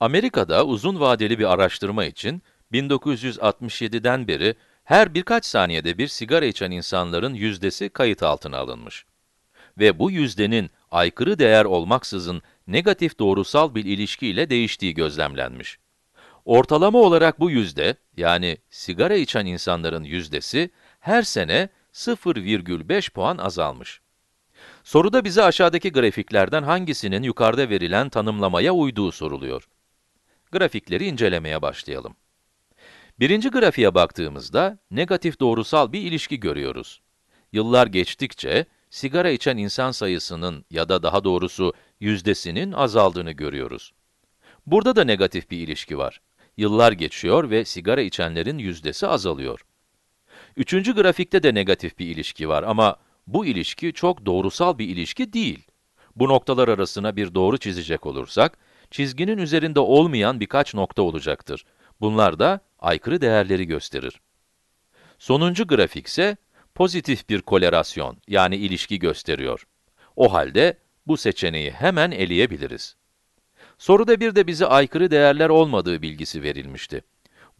Amerika'da uzun vadeli bir araştırma için 1967'den beri her birkaç saniyede bir sigara içen insanların yüzdesi kayıt altına alınmış. Ve bu yüzdenin aykırı değer olmaksızın negatif doğrusal bir ilişkiyle değiştiği gözlemlenmiş. Ortalama olarak bu yüzde, yani sigara içen insanların yüzdesi, her sene 0,5 puan azalmış. Soruda bize aşağıdaki grafiklerden hangisinin yukarıda verilen tanımlamaya uyduğu soruluyor. Grafikleri incelemeye başlayalım. Birinci grafiğe baktığımızda, negatif doğrusal bir ilişki görüyoruz. Yıllar geçtikçe, sigara içen insan sayısının ya da daha doğrusu yüzdesinin azaldığını görüyoruz. Burada da negatif bir ilişki var. Yıllar geçiyor ve sigara içenlerin yüzdesi azalıyor. Üçüncü grafikte de negatif bir ilişki var ama bu ilişki çok doğrusal bir ilişki değil. Bu noktalar arasına bir doğru çizecek olursak, çizginin üzerinde olmayan birkaç nokta olacaktır. Bunlar da aykırı değerleri gösterir. Sonuncu grafik ise pozitif bir kolerasyon yani ilişki gösteriyor. O halde bu seçeneği hemen eleyebiliriz. Soruda bir de bize aykırı değerler olmadığı bilgisi verilmişti.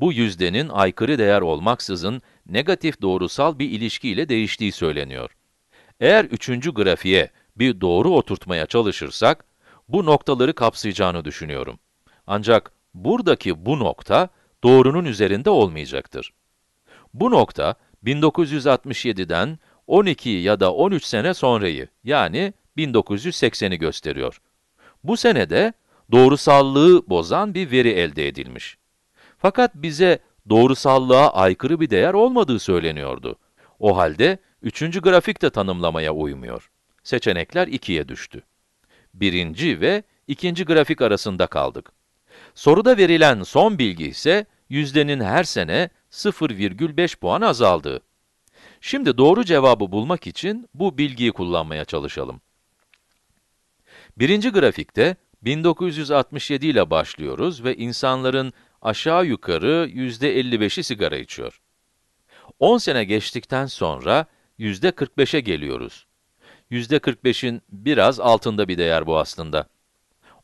Bu yüzdenin aykırı değer olmaksızın negatif doğrusal bir ilişkiyle değiştiği söyleniyor. Eğer üçüncü grafiğe bir doğru oturtmaya çalışırsak, bu noktaları kapsayacağını düşünüyorum. Ancak buradaki bu nokta, doğrunun üzerinde olmayacaktır. Bu nokta, 1967'den 12 ya da 13 sene sonrayı, yani 1980'i gösteriyor. Bu senede doğrusallığı bozan bir veri elde edilmiş. Fakat bize doğrusallığa aykırı bir değer olmadığı söyleniyordu. O halde, üçüncü grafik de tanımlamaya uymuyor. Seçenekler ikiye düştü. Birinci ve ikinci grafik arasında kaldık. Soruda verilen son bilgi ise, yüzdenin her sene 0,5 puan azaldığı. Şimdi doğru cevabı bulmak için bu bilgiyi kullanmaya çalışalım. Birinci grafikte 1967 ile başlıyoruz ve insanların aşağı yukarı yüzde 55'i sigara içiyor. 10 sene geçtikten sonra yüzde 45'e geliyoruz. Yüzde 45'in biraz altında bir değer bu aslında.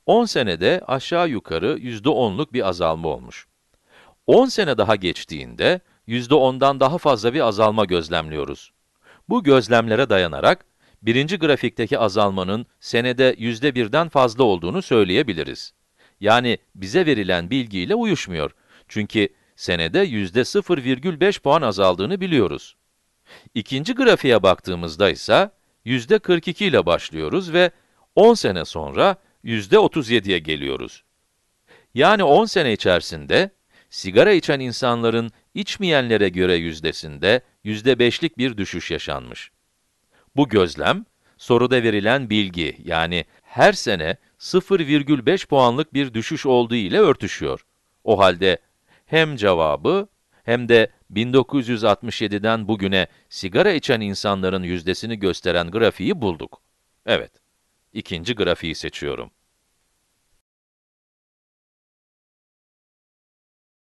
10 senede aşağı yukarı yüzde 10'luk bir azalma olmuş. 10 sene daha geçtiğinde, yüzde 10'dan daha fazla bir azalma gözlemliyoruz. Bu gözlemlere dayanarak, birinci grafikteki azalmanın senede yüzde birden fazla olduğunu söyleyebiliriz. Yani bize verilen bilgiyle uyuşmuyor. Çünkü senede yüzde 0,5 puan azaldığını biliyoruz. İkinci grafiğe baktığımızda ise yüzde 42 ile başlıyoruz ve 10 sene sonra yüzde 37'ye geliyoruz. Yani 10 sene içerisinde sigara içen insanların içmeyenlere göre yüzdesinde yüzde beşlik bir düşüş yaşanmış. Bu gözlem, soruda verilen bilgi, yani her sene 0,5 puanlık bir düşüş olduğu ile örtüşüyor. O halde hem cevabı hem de 1967'den bugüne sigara içen insanların yüzdesini gösteren grafiği bulduk. Evet, ikinci grafiği seçiyorum.